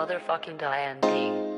motherfucking Diane D.